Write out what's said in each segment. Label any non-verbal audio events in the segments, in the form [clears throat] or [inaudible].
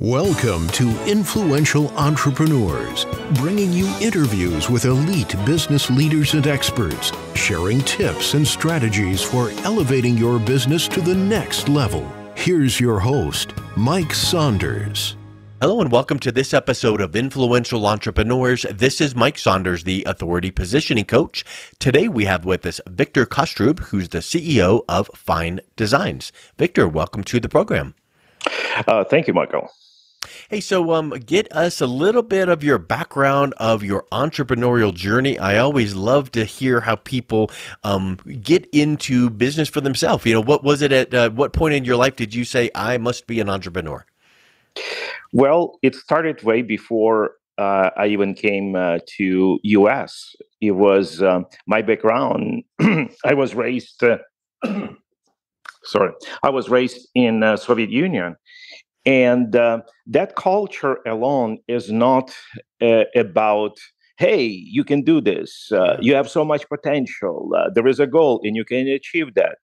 Welcome to Influential Entrepreneurs, bringing you interviews with elite business leaders and experts, sharing tips and strategies for elevating your business to the next level. Here's your host, Mike Saunders. Hello and welcome to this episode of Influential Entrepreneurs. This is Mike Saunders, the Authority Positioning Coach. Today we have with us Victor Kostroub, who's the CEO of Fine Designs. Victor, welcome to the program. Uh, thank you, Michael. Hey, so um, get us a little bit of your background of your entrepreneurial journey. I always love to hear how people um, get into business for themselves. You know, what was it at uh, what point in your life did you say I must be an entrepreneur? Well, it started way before uh, I even came uh, to US. It was um, my background. [clears throat] I was raised. Uh, [clears throat] sorry, I was raised in uh, Soviet Union, and uh, that culture alone is not uh, about hey you can do this uh, you have so much potential uh, there is a goal and you can achieve that.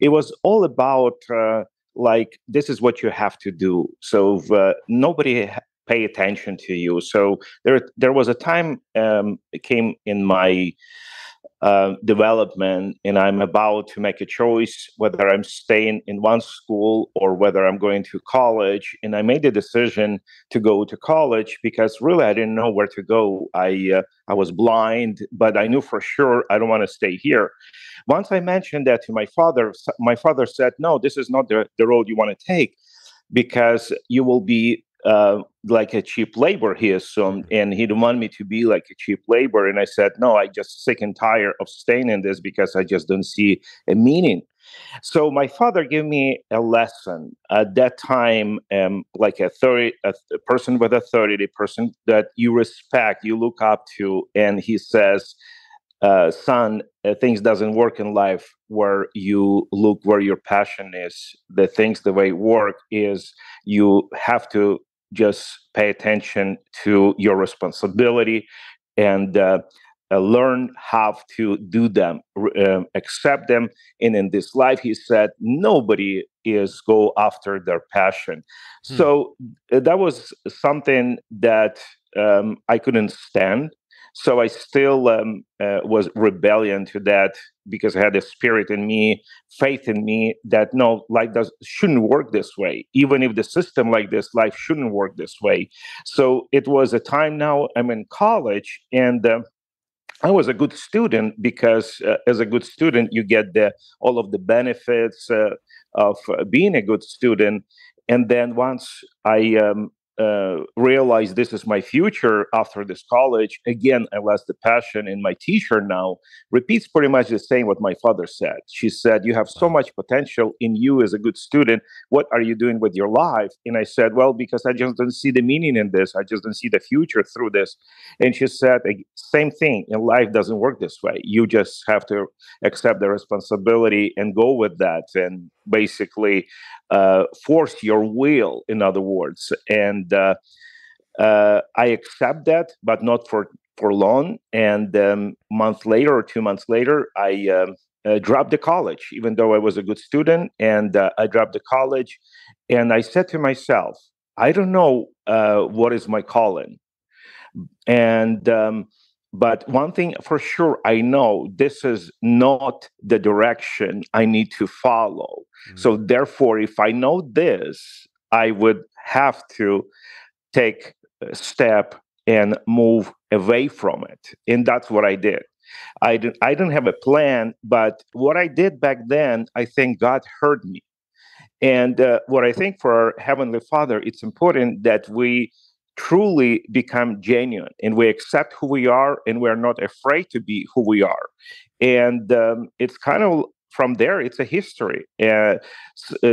It was all about uh, like this is what you have to do. So uh, nobody pay attention to you. So there there was a time um, came in my uh, development and I'm about to make a choice whether I'm staying in one school or whether I'm going to college. And I made the decision to go to college because really I didn't know where to go. I uh, I was blind, but I knew for sure I don't want to stay here. Once I mentioned that to my father, my father said, "No, this is not the, the road you want to take." Because you will be uh, like a cheap labor, he assumed, and he didn't want me to be like a cheap labor. And I said, no, I just sick and tired of staying in this because I just don't see a meaning. So my father gave me a lesson at that time, um, like a, 30, a, a person with authority, a person that you respect, you look up to, and he says, uh, son, uh, things doesn't work in life where you look where your passion is. The things the way work is you have to just pay attention to your responsibility and uh, uh, learn how to do them, uh, accept them. And in this life, he said, nobody is go after their passion. Hmm. So uh, that was something that um, I couldn't stand. So I still um, uh, was rebellion to that because I had a spirit in me, faith in me that no, life does shouldn't work this way. Even if the system like this, life shouldn't work this way. So it was a time now. I'm in college and. Uh, I was a good student because, uh, as a good student, you get the all of the benefits uh, of uh, being a good student. And then once I um, uh, realize this is my future after this college, again, I lost the passion. And my teacher now repeats pretty much the same what my father said. She said, You have so much potential in you as a good student. What are you doing with your life? And I said, Well, because I just don't see the meaning in this. I just don't see the future through this. And she said, Same thing. In life doesn't work this way. You just have to accept the responsibility and go with that. And basically uh, force your will, in other words. And uh, uh, I accept that, but not for for long. And um, month later or two months later, I um, uh, dropped the college, even though I was a good student. And uh, I dropped the college, and I said to myself, I don't know uh, what is my calling, and um, but one thing for sure, I know this is not the direction I need to follow. Mm-hmm. So, therefore, if I know this, I would have to take a step and move away from it. And that's what I did. I didn't, I didn't have a plan, but what I did back then, I think God heard me. And uh, what I think for our Heavenly Father, it's important that we truly become genuine and we accept who we are and we're not afraid to be who we are. And um, it's kind of from there it's a history uh,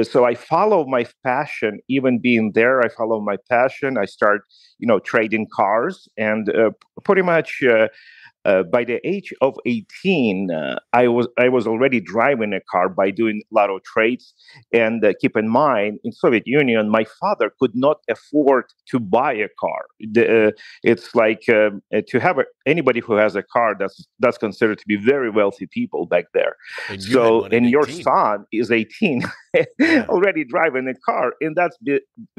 so, i follow my passion even being there i follow my passion i start you know trading cars and uh, pretty much uh, uh, by the age of 18, uh, I was I was already driving a car by doing a lot of trades. And uh, keep in mind, in Soviet Union, my father could not afford to buy a car. The, uh, it's like um, uh, to have a, anybody who has a car that's that's considered to be very wealthy people back there. And So, and your 18. son is 18, [laughs] Yeah. already driving a car, and that's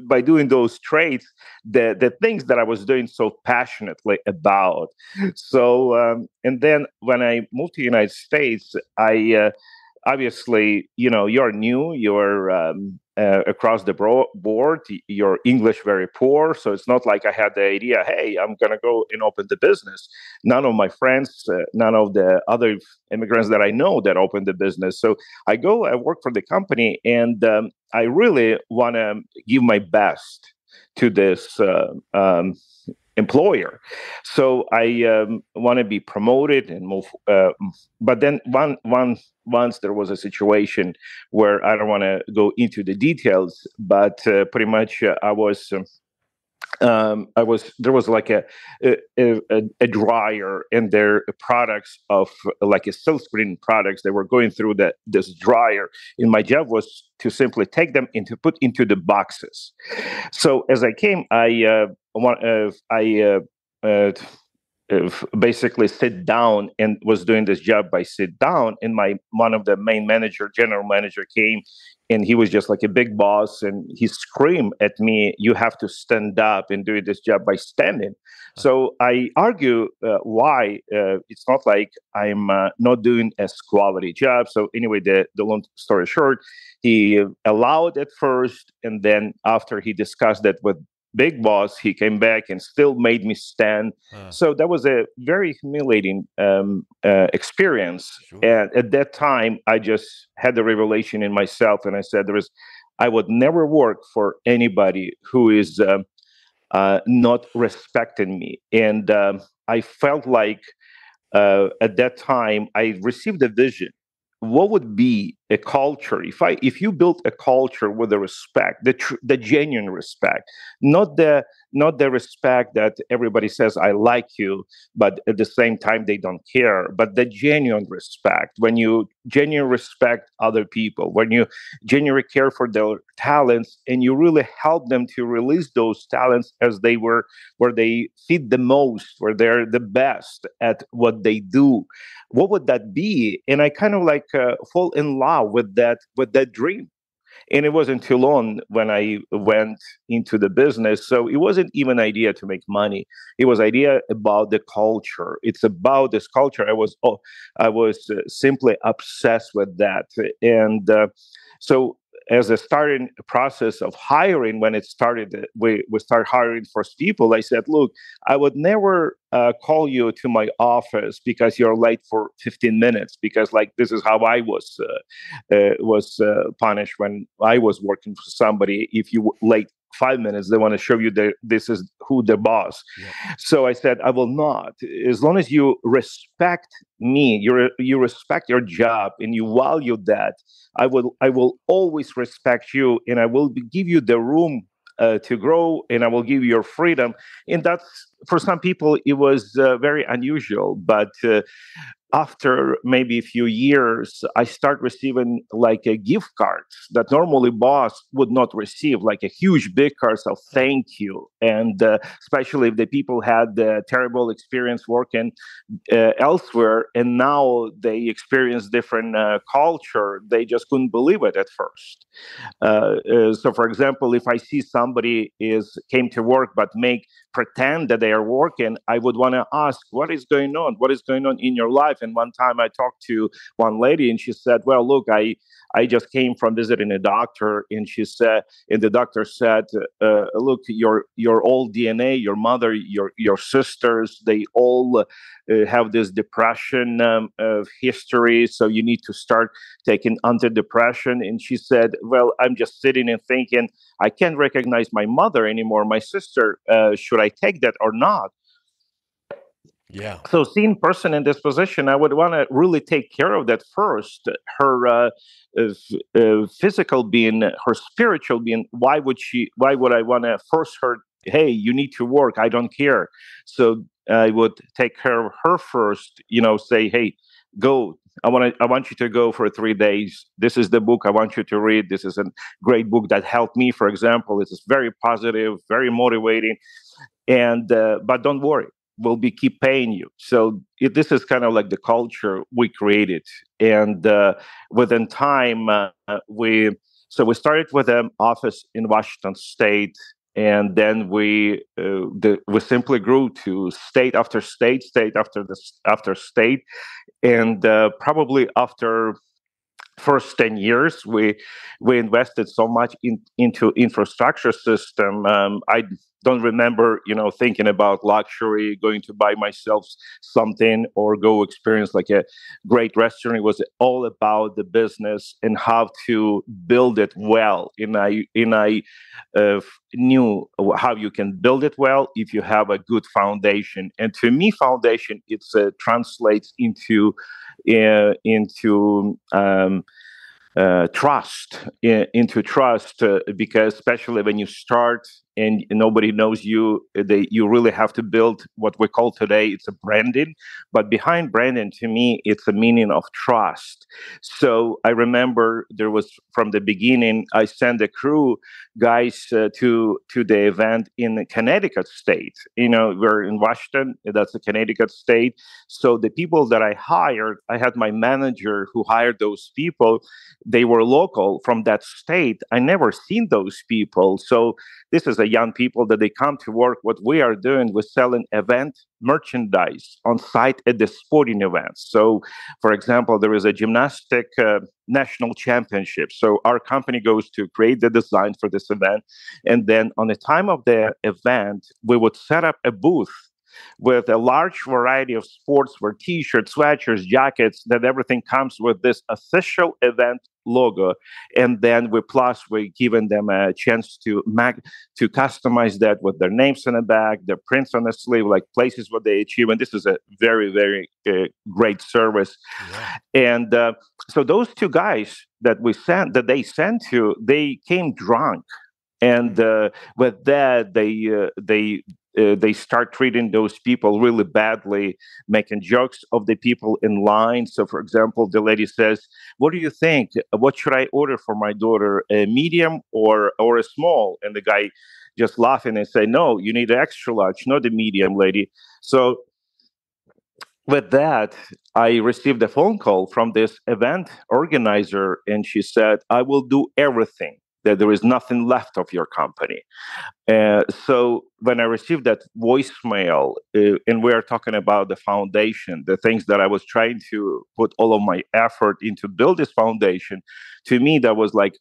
by doing those trades, the the things that I was doing so passionately about. So, um, and then when I moved to the United States, I uh, obviously, you know, you're new, you're um, uh, across the bro- board, your English very poor, so it's not like I had the idea, hey, I'm gonna go and open the business. None of my friends, uh, none of the other immigrants that I know that opened the business. So I go, I work for the company, and um, I really want to give my best to this uh, um, employer. So I um, want to be promoted and move. Uh, but then one one once there was a situation where I don't want to go into the details, but uh, pretty much uh, I was. Um, um, I was there was like a a, a, a dryer and their products of like a silk screen products. They were going through that this dryer, and my job was to simply take them and to put into the boxes. So as I came, I want uh, I uh, uh, uh, basically sit down and was doing this job by sit down. And my one of the main manager, general manager, came and he was just like a big boss and he screamed at me you have to stand up and do this job by standing so i argue uh, why uh, it's not like i'm uh, not doing a quality job so anyway the, the long story short he allowed at first and then after he discussed that with big boss he came back and still made me stand Huh. so that was a very humiliating um, uh, experience Sure. and at that time i just had the revelation in myself and i said there is i would never work for anybody who is um, uh, not respecting me and um, i felt like uh, at that time i received a vision what would be a culture. If i if you build a culture with the respect the tr- the genuine respect not the not the respect that everybody says i like you but at the same time they don't care but the genuine respect. When you genuinely respect other people when you genuinely care for their talents and you really help them to release those talents as they were where they fit the most where they're the best at what they do what would that be? And i kind of like uh, fall in love with that with that dream. And it wasn't too long when i went into the business so it wasn't even idea to make money. It was idea about the culture. It's about this culture. I was oh i was uh, simply obsessed with that. And uh, so as a starting process of hiring when it started uh, we, we started hiring first people i said look i would never uh, call you to my office because you're late for 15 minutes because like this is how i was uh, uh, was uh, punished when i was working for somebody. If you were late five minutes they want to show you that this is who the boss. Yeah. so i said i will not. As long as you respect me you you respect your job and you value that i will i will always respect you and i will give you the room uh, to grow and i will give you your freedom. And that's for some people it was uh, very unusual but uh, after maybe a few years i start receiving like a gift cards that normally boss would not receive like a huge big cards of thank you. And uh, especially if the people had the terrible experience working uh, elsewhere and now they experience different uh, culture they just couldn't believe it at first. Uh, uh, so for example if i see somebody is came to work but make pretend that they are working i would want to ask what is going on? What is going on in your life and one time i talked to one lady and she said well look i i just came from visiting a doctor. And she said and the doctor said uh, look your your old dna your mother your your sisters they all uh, have this depression um, of history so you need to start taking antidepressant. And she said well i'm just sitting and thinking i can't recognize my mother anymore my sister uh, should i take that or not Yeah. so seeing person in this position i would want to really take care of that first her uh, uh, uh, physical being her spiritual being. Why would she why would i want to force her hey you need to work i don't care. So i would take care of her first you know say hey go i want to i want you to go for three days. This is the book i want you to read. This is a great book that helped me for example. It's very positive very motivating and uh, but don't worry we'll be keep paying you. So it, this is kind of like the culture we created and uh, within time uh, we so we started with an office in washington state and then we uh, the, we simply grew to state after state state after the after state and uh, probably after first 10 years we we invested so much in, into infrastructure system um, i don't remember you know thinking about luxury going to buy myself something or go experience like a great restaurant. It was all about the business and how to build it well and i and i uh, knew how you can build it well if you have a good foundation. And to me foundation it uh, translates into uh, into um, uh, trust in, into trust uh, because especially when you start and nobody knows you they you really have to build what we call today it's a branding but behind branding to me it's a meaning of trust so i remember there was from the beginning i sent a crew guys uh, to to the event in connecticut state you know we're in washington that's a connecticut state so the people that i hired i had my manager who hired those people they were local from that state. I never seen those people. So this is a young people that they come to work. What we are doing, we're selling event merchandise on site at the sporting events. So, for example, there is a gymnastic uh, national championship. So our company goes to create the design for this event, and then on the time of the event, we would set up a booth with a large variety of sportswear, t-shirts, sweatshirts, jackets, that everything comes with this official event logo. And then we plus we giving them a chance to mag to customize that with their names on the back their prints on the sleeve like places where they achieve. And this is a very very uh, great service. Yeah. and uh, so those two guys that we sent that they sent to they came drunk. And uh, with that they uh, they uh, they start treating those people really badly, making jokes of the people in line. So, for example, the lady says, "What do you think? What should I order for my daughter? A medium or or a small?" And the guy just laughing and say, "No, you need an extra large, not the medium, lady." So. With that, I received a phone call from this event organizer, and she said, I will do everything that there is nothing left of your company. Uh, so when I received that voicemail, uh, and we are talking about the foundation, the things that I was trying to put all of my effort into build this foundation, to me that was like,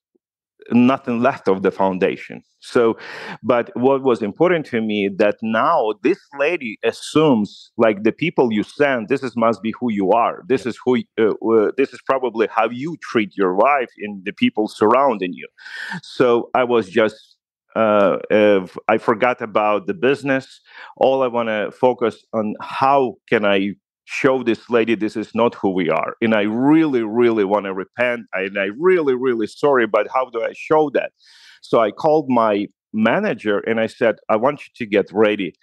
nothing left of the foundation. So, but what was important to me that now this lady assumes like the people you send, this is must be who you are. This is who. Uh, uh, this is probably how you treat your wife and the people surrounding you. So I was just. Uh, I forgot about the business. All I want to focus on how can I show this lady this is not who we are. And i really really want to repent and i really really sorry but how do i show that? So i called my manager and i said i want you to get ready.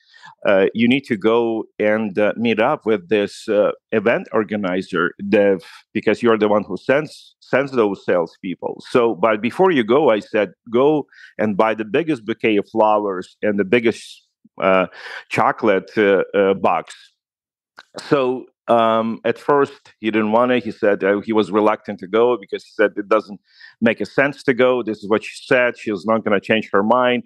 Uh, you need to go and uh, meet up with this uh, event organizer Dev, because you're the one who sends sends those salespeople. So but before you go i said go and buy the biggest bouquet of flowers and the biggest uh, chocolate uh, uh, box so um, at first he didn't want to. He said uh, he was reluctant to go because he said it doesn't make a sense to go. This is what she said. She was not going to change her mind.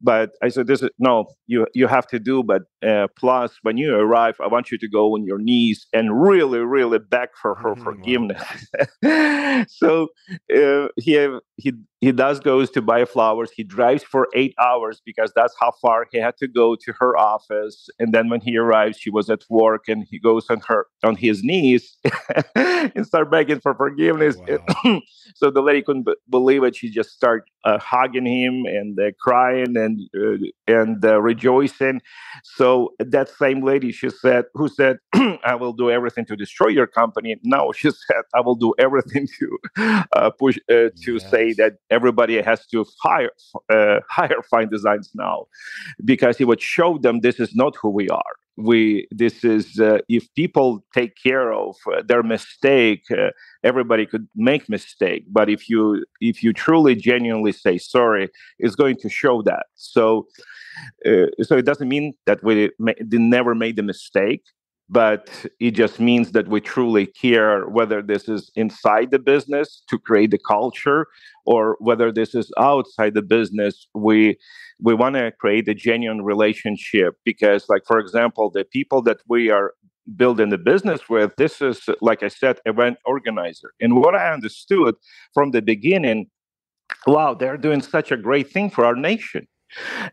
But I said, "This is no, you you have to do." But uh, plus, when you arrive, I want you to go on your knees and really, really beg for her mm-hmm. forgiveness. [laughs] so uh, he he he does goes to buy flowers. He drives for eight hours because that's how far he had to go to her office. And then when he arrives, she was at work, and he goes on her on his knees [laughs] and start begging for forgiveness. Wow. [clears throat] so the lady couldn't b- believe it. She just start uh, hugging him and uh, crying and uh, and uh, rejoicing. So that same lady, she said, who said, [clears throat] "I will do everything to destroy your company." No, [laughs] she said, "I will do everything to uh, push uh, to yes. say that." Everybody has to hire uh, [laughs] hire fine designs now because it would show them this is not who we are. We this is uh, if people take care of uh, their mistake uh, everybody could make mistake. But if you if you truly genuinely say sorry it's going to show that. So uh, so it doesn't mean that we ma- never made the mistake but it just means that we truly care whether this is inside the business to create the culture or whether this is outside the business. We we want to create a genuine relationship because like for example the people that we are building the business with this is like i said event organizer. And what i understood from the beginning wow they're doing such a great thing for our nation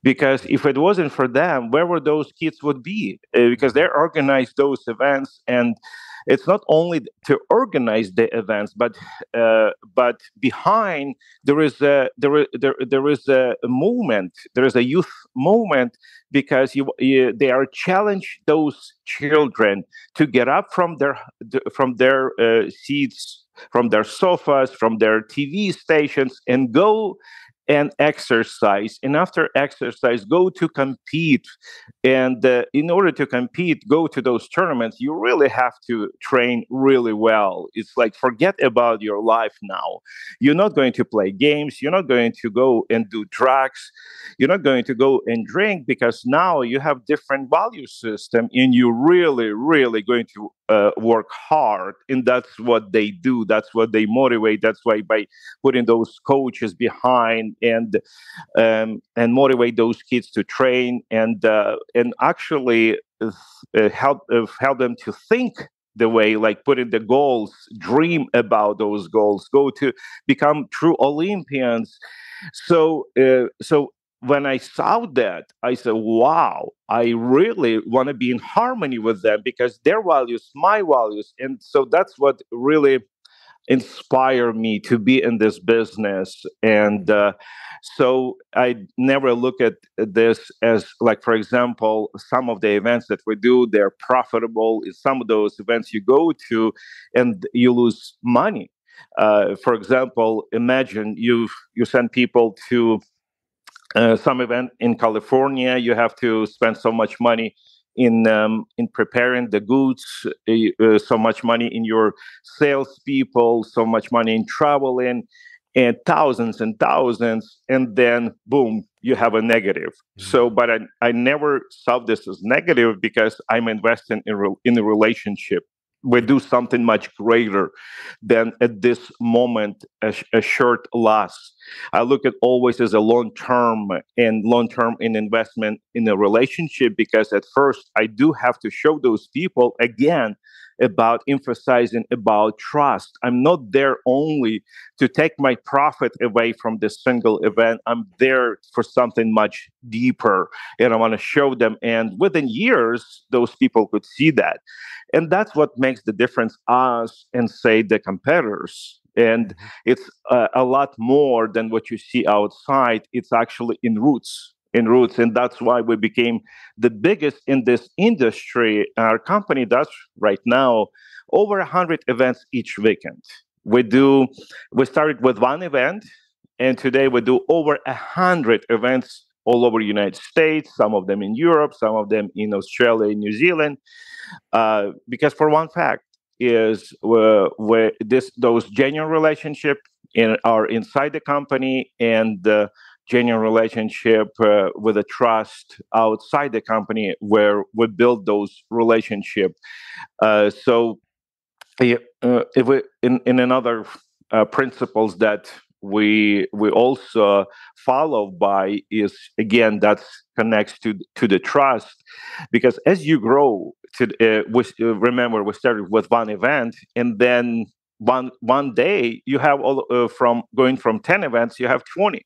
because if it wasn't for them where would those kids would be? Uh, because they organize those events and it's not only to organize the events but uh, but behind there is a there, there, there is a movement there is a youth movement because you, you, they are challenge those children to get up from their from their uh, seats from their sofas from their tv stations and go and exercise and after exercise go to compete. And uh, in order to compete go to those tournaments you really have to train really well. It's like forget about your life now. You're not going to play games. You're not going to go and do drugs. You're not going to go and drink because now you have different value system and you're really really going to uh, work hard and that's what they do that's what they motivate that's why by putting those coaches behind and um, and motivate those kids to train and uh, and actually uh, help uh, help them to think the way like putting the goals dream about those goals go to become true olympians. So uh, so when I saw that, I said, wow, I really want to be in harmony with them because their values, my values. And so that's what really inspired me to be in this business. And uh, so I never look at this as, like, for example, some of the events that we do, they're profitable. Some of those events you go to and you lose money. Uh, for example, imagine you you send people to uh, some event in California, you have to spend so much money in um, in preparing the goods, uh, uh so much money in your salespeople, so much money in traveling, and thousands and thousands, and then boom, you have a negative. Mm-hmm. So, but I, I never saw this as negative because I'm investing in re- in a relationship we do something much greater than at this moment a, a short loss. I look at always as a long term and long term in investment in a relationship because at first i do have to show those people again about emphasizing about trust. I'm not there only to take my profit away from this single event. I'm there for something much deeper, and I want to show them. And within years, those people could see that, and that's what makes the difference us and say the competitors and mm-hmm. it's uh, a lot more than what you see outside it's actually in roots in roots and that's why we became the biggest in this industry. Our company does right now over 100 events each weekend. We do we started with one event and today we do over 100 events all over the united states some of them in europe some of them in australia and new zealand. Uh, because for one fact is where, where this those genuine relationship in are inside the company and uh, genuine relationship uh, with a trust outside the company where we build those relationship. Uh, so uh, if we in, in another uh, principles that we we also follow by is again that connects to to the trust. Because as you grow to uh, we, uh, remember we started with one event and then one one day you have all from going from 10 events you have 20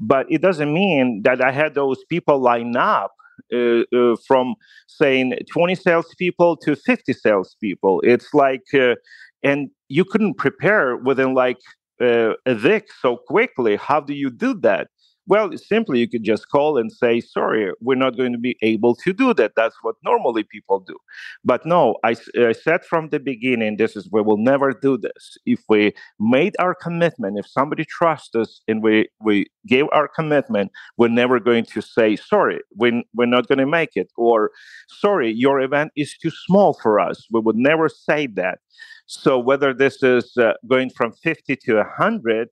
but it doesn't mean that I had those people line up uh, uh, from saying 20 salespeople to 50 salespeople. It's like, uh, and you couldn't prepare within like uh, a week so quickly. How do you do that? Well, simply you could just call and say, sorry, we're not going to be able to do that. That's what normally people do. But no, I, I said from the beginning, this is we will never do this. If we made our commitment, if somebody trusts us and we, we gave our commitment, we're never going to say, sorry, we, we're not going to make it. Or, sorry, your event is too small for us. We would never say that. So whether this is uh, going from 50 to 100,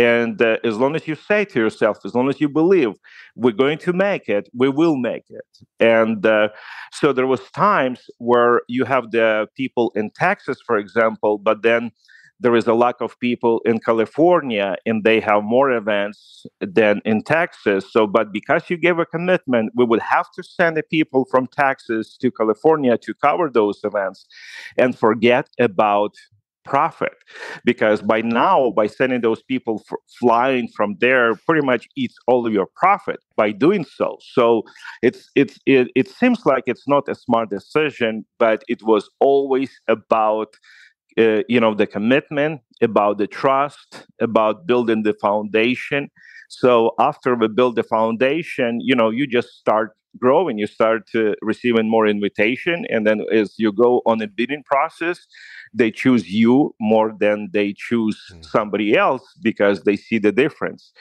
and uh, as long as you say to yourself, as long as you believe we're going to make it, we will make it. And uh, so there was times where you have the people in Texas, for example, but then there is a lack of people in California and they have more events than in Texas. So, but because you gave a commitment, we would have to send the people from Texas to California to cover those events and forget about profit because by now by sending those people flying from there pretty much eats all of your profit by doing so. So it's it's it, it seems like it's not a smart decision but it was always about uh, you know the commitment about the trust about building the foundation. So after we build the foundation you know you just start growing you start uh, receiving more invitation and then as you go on a bidding process they choose you more than they choose mm. somebody else because they see the difference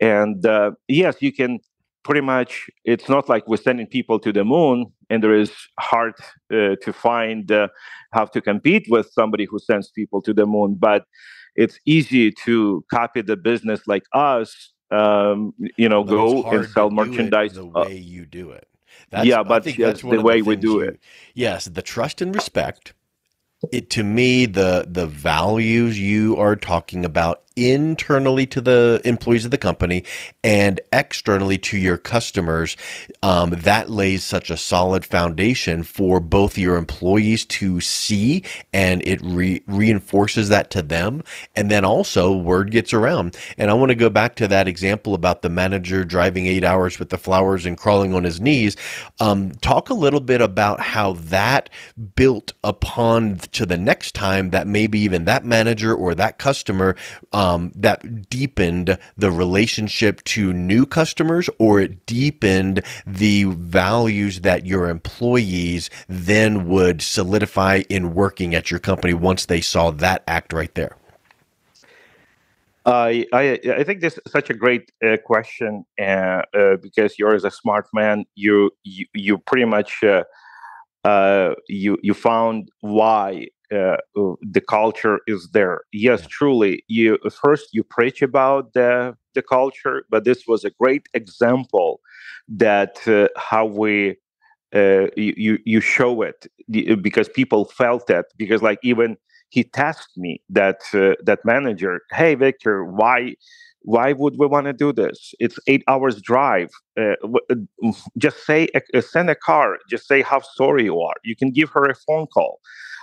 and uh, yes you can pretty much it's not like we're sending people to the moon and there is hard uh, to find uh, how to compete with somebody who sends people to the moon but it's easy to copy the business like us um, you know But go and sell to do it merchandise the way you do it. That's yeah but yes, that's the way the we do you it yes, the trust and respect. It to me the the values you are talking about internally to the employees of the company and externally to your customers um, that lays such a solid foundation for both your employees to see and it re- reinforces that to them. And then also word gets around. And i want to go back to that example about the manager driving eight hours with the flowers and crawling on his knees. Um, talk a little bit about how that built upon to the next time that maybe even that manager or that customer um, that deepened the relationship to new customers or it deepened the values that your employees then would solidify in working at your company once they saw that act right there? I I I think this is such a great uh, question uh, uh, because you're as a smart man, you you, you pretty much uh, uh, you you found why uh, uh, the culture is there. Yes, truly. You first you preach about the the culture, but this was a great example that uh, how we uh, you you show it because people felt that because like even he tasked me that uh, that manager hey victor why why would we want to do this it's eight hours drive uh, w- uh, just say uh, send a car just say how sorry you are you can give her a phone call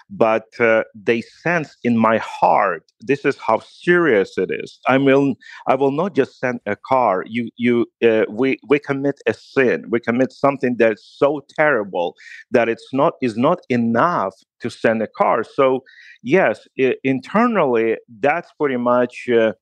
but uh, they sense in my heart this is how serious it is. I will i will not just send a car. You you uh, we we commit a sin. We commit something that's so terrible that it's not is not enough to send a car. So yes internally that's pretty much uh,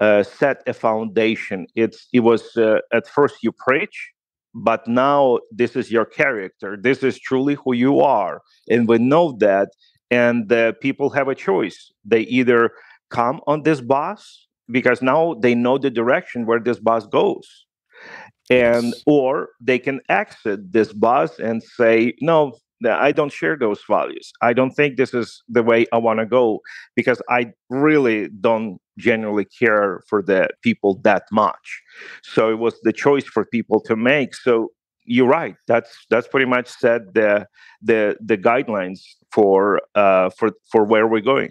uh, set a foundation. It's it was uh, at first you preach but now this is your character. This is truly who you are. And we know that and uh, people have a choice. They either come on this bus because now they know the direction where this bus goes and Yes. or they can exit this bus and say no th- i don't share those values. I don't think this is the way i want to go because i really don't genuinely care for the people that much. So it was the choice for people to make. So you're right. That's that's pretty much set the the the guidelines for uh for for where we're going.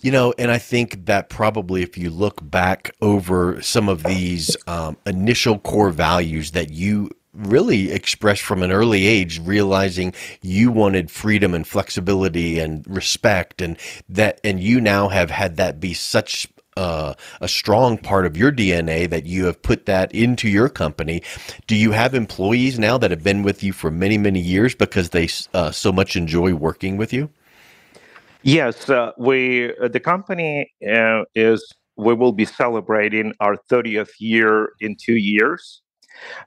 You know, and I think that probably if you look back over some of these um, initial core values that you really expressed from an early age, realizing you wanted freedom and flexibility and respect, and that, and you now have had that be such uh, a strong part of your DNA that you have put that into your company. Do you have employees now that have been with you for many, many years because they uh, so much enjoy working with you? Yes, uh, we uh, the company uh, is we will be celebrating our 30th year in two years.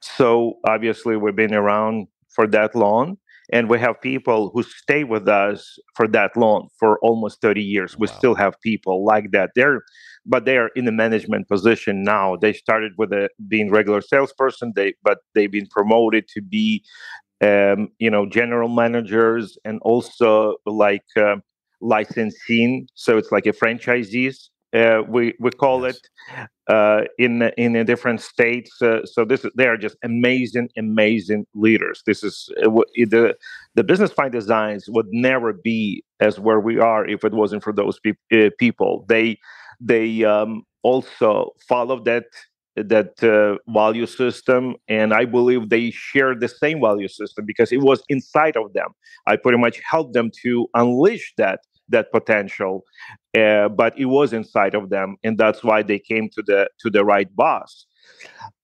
So obviously, we've been around for that long, and we have people who stay with us for that long, for almost 30 years. We still have people like that. They're, but they are in the management position now. They started with a being regular salesperson, they but they've been promoted to be, um, you know, general managers and also like. Uh, licensing so it's like a franchisees uh, we we call yes. it uh, in in a different states. Uh, so this they are just amazing, amazing leaders. This is uh, the the business fine designs would never be as where we are if it wasn't for those pe- uh, people. They they um, also follow that that uh, value system and i believe they share the same value system because it was inside of them i pretty much helped them to unleash that that potential uh, but it was inside of them and that's why they came to the to the right boss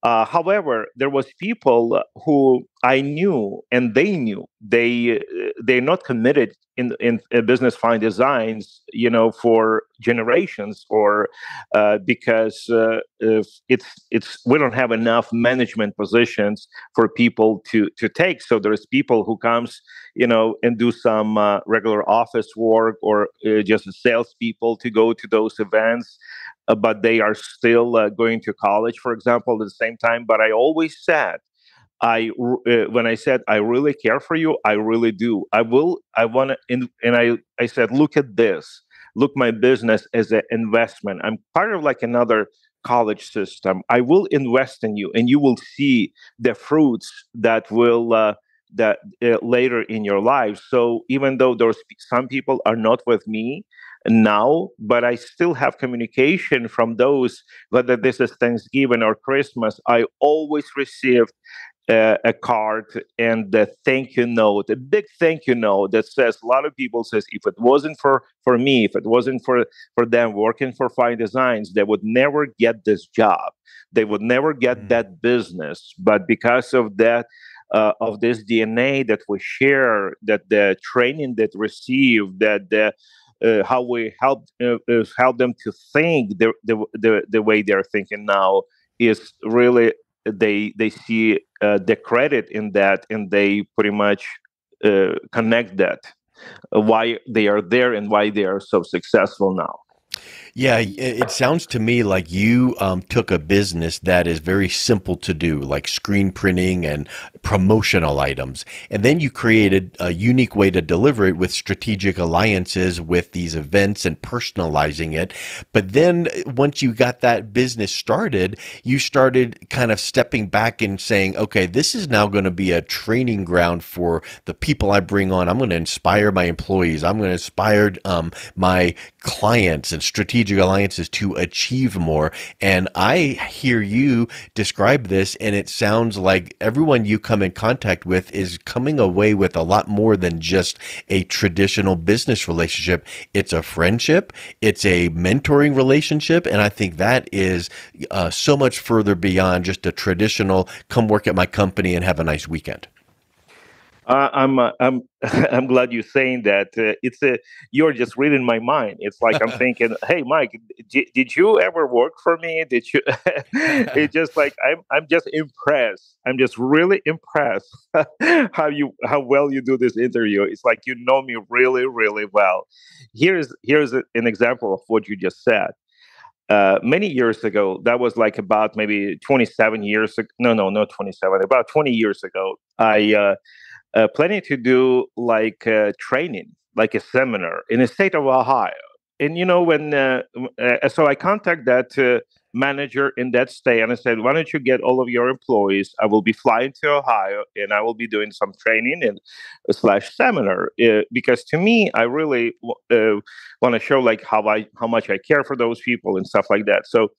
uh, however, there was people who I knew, and they knew they uh, they're not committed in in business fine designs, you know, for generations, or uh, because uh, it's it's we don't have enough management positions for people to to take. So there's people who comes, you know, and do some uh, regular office work or uh, just salespeople to go to those events uh, but they are still uh, going to college, for example, the same time. But I always said, I uh, when I said I really care for you, I really do. I will. I want to, and, and I I said, look at this. Look my business as an investment. I'm part of like another college system. I will invest in you, and you will see the fruits that will. Uh, that uh, later in your life. So even though those some people are not with me, now, but I still have communication from those, whether this is Thanksgiving or Christmas. I always received uh, a card and a thank you note, a big thank you note that says a lot of people says if it wasn't for for me, if it wasn't for for them working for Fine Designs, they would never get this job. They would never get mm. that business. But because of that. Uh, of this DNA that we share, that the training that received, that the uh, how we help uh, uh, help them to think the, the, the the way they're thinking now is really they they see uh, the credit in that and they pretty much uh, connect that uh, why they are there and why they are so successful now yeah, it sounds to me like you um, took a business that is very simple to do, like screen printing and promotional items, and then you created a unique way to deliver it with strategic alliances with these events and personalizing it. But then once you got that business started, you started kind of stepping back and saying, okay, this is now going to be a training ground for the people I bring on. I'm going to inspire my employees. I'm going to inspire um, my clients and strategic alliances to achieve more. And I hear you describe this, and it sounds like everyone you come in contact with is coming away with a lot more than just a traditional business relationship. It's a friendship, it's a mentoring relationship. And I think that is uh, so much further beyond just a traditional come work at my company and have a nice weekend. Uh, I'm uh, I'm [laughs] I'm glad you're saying that. Uh, it's a you're just reading my mind. It's like I'm [laughs] thinking, hey, Mike, d- did you ever work for me? Did you? [laughs] it's just like I'm I'm just impressed. I'm just really impressed how you how well you do this interview. It's like you know me really really well. Here's here's an example of what you just said. Uh, many years ago, that was like about maybe 27 years ago. No, no, not 27. About 20 years ago, I uh, uh, planning to do like uh, training, like a seminar in the state of Ohio. And you know when, uh, uh so I contact that uh, manager in that state and I said, why don't you get all of your employees? I will be flying to Ohio and I will be doing some training and uh, slash seminar because to me, I really want to show like how I how much I care for those people and stuff like that. So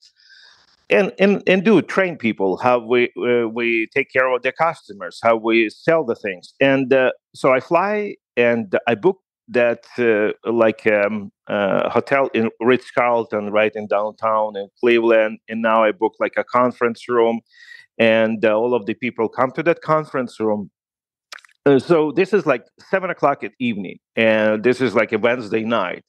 and and and do train people how we uh, we take care of the customers how we sell the things. And uh, so i fly and i book that uh, like um, uh, hotel in ritz carlton right in downtown in cleveland. And now i book like a conference room. And uh, all of the people come to that conference room. Uh, so this is like seven o'clock at evening. And this is like a wednesday night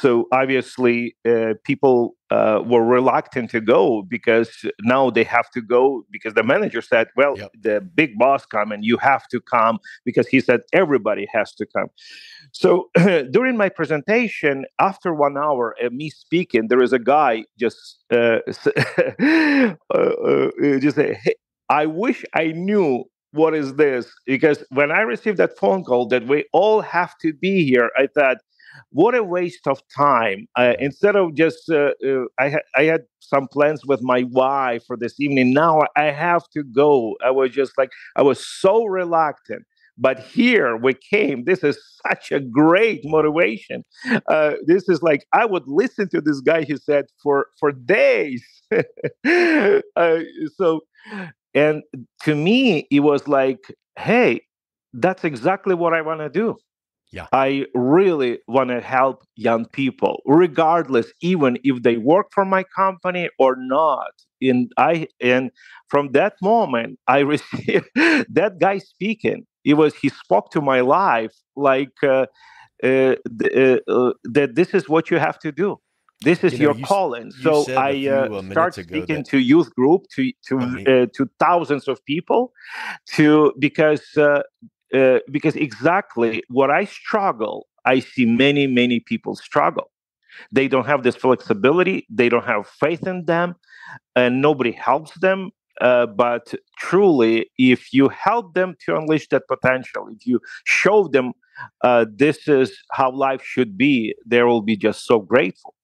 So obviously, uh, people uh, were reluctant to go because now they have to go because the manager said, "Well, yep. the big boss come and you have to come," because he said everybody has to come. So [clears throat] during my presentation, after one hour of me speaking, there is a guy just [laughs] uh, uh, uh, just say, hey, "I wish I knew." What is this? Because when I received that phone call that we all have to be here, I thought, what a waste of time. Uh, instead of just, uh, uh, I, ha- I had some plans with my wife for this evening. Now I have to go. I was just like, I was so reluctant. But here we came. This is such a great motivation. Uh, this is like I would listen to this guy. He said for for days. [laughs] uh, so, and to me, it was like, hey, that's exactly what I want to do. Yeah. I really want to help young people, regardless, even if they work for my company or not. And I and from that moment, I [laughs] received that guy speaking. It was he spoke to my life like uh, uh, uh, uh, that. This is what you have to do. This is you know, your you, calling. So I uh, uh, start speaking that... to youth group to to uh, to thousands of people, to because uh, because exactly what I struggle, I see many, many people struggle. They don't have this flexibility, they don't have faith in them, and nobody helps them. Uh, but truly, if you help them to unleash that potential, if you show them uh, this is how life should be, they will be just so grateful.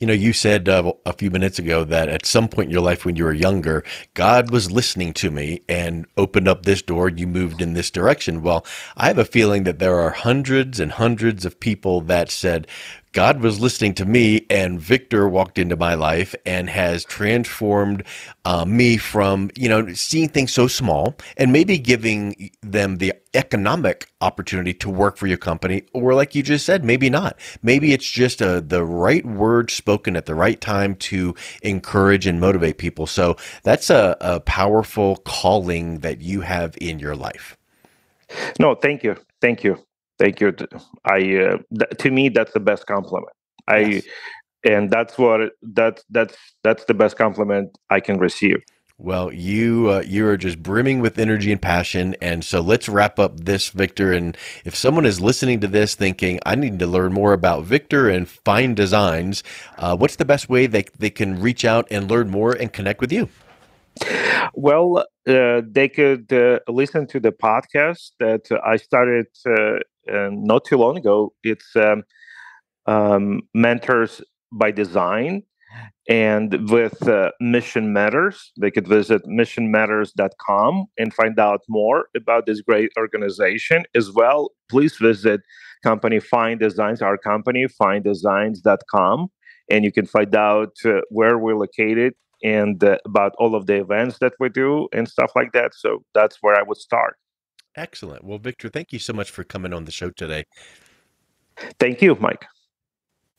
You know, you said uh, a few minutes ago that at some point in your life when you were younger, God was listening to me and opened up this door. You moved in this direction. Well, I have a feeling that there are hundreds and hundreds of people that said, God was listening to me, and Victor walked into my life and has transformed uh, me from, you know, seeing things so small and maybe giving them the economic opportunity to work for your company. Or, like you just said, maybe not. Maybe it's just a, uh, the right word spoken at the right time to encourage and motivate people. So, that's a, a powerful calling that you have in your life. No, thank you. Thank you. Thank you. I uh, th- to me that's the best compliment. I yes. and that's what that's that's that's the best compliment I can receive. Well, you uh, you are just brimming with energy and passion, and so let's wrap up this, Victor. And if someone is listening to this, thinking I need to learn more about Victor and Fine Designs, uh, what's the best way they they can reach out and learn more and connect with you? Well, uh, they could uh, listen to the podcast that I started uh, um, not too long ago. It's um, um, Mentors by Design. And with uh, Mission Matters, they could visit missionmatters.com and find out more about this great organization. As well, please visit company Fine Designs, our company, finedesigns.com, and you can find out uh, where we're located and uh, about all of the events that we do and stuff like that. So that's where I would start. Excellent. Well, Victor, thank you so much for coming on the show today. Thank you, Mike.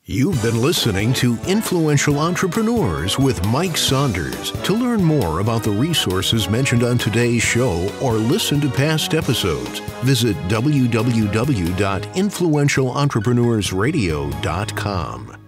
You've been listening to Influential Entrepreneurs with Mike Saunders. To learn more about the resources mentioned on today's show or listen to past episodes, visit www.influentialentrepreneursradio.com.